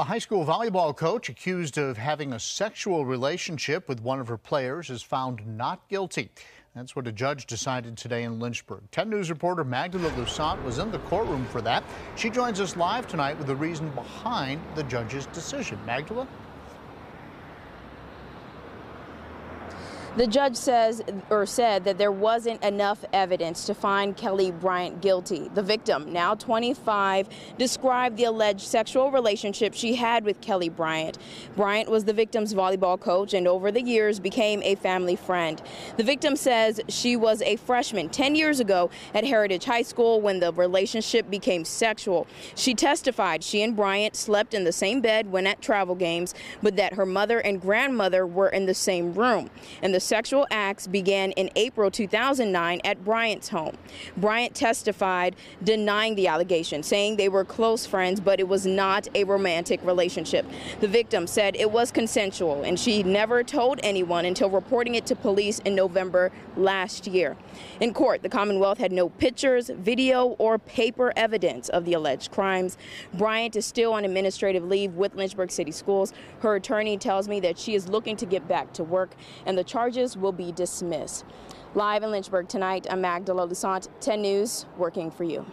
A high school volleyball coach accused of having a sexual relationship with one of her players is found not guilty. That's what a judge decided today in Lynchburg. 10 News reporter Magdala Lusant was in the courtroom for that. She joins us live tonight with the reason behind the judge's decision. Magdala? The judge says or said that there wasn't enough evidence to find Kelly Bryant guilty. The victim, now 25, described the alleged sexual relationship she had with Kelly Bryant. Bryant was the victim's volleyball coach and over the years became a family friend. The victim says she was a freshman 10 years ago at Heritage High School when the relationship became sexual. She testified she and Bryant slept in the same bed when at travel games, but that her mother and grandmother were in the same room. And the the sexual acts began in April 2009 at Bryant's home. Bryant testified denying the allegation, saying they were close friends, but it was not a romantic relationship. The victim said it was consensual and she never told anyone until reporting it to police in November last year. In court, the Commonwealth had no pictures, video, or paper evidence of the alleged crimes. Bryant is still on administrative leave with Lynchburg City Schools. Her attorney tells me that she is looking to get back to work and the charge charges will be dismissed. Live in Lynchburg tonight, I'm Magdala Lusant, 10 News, working for you.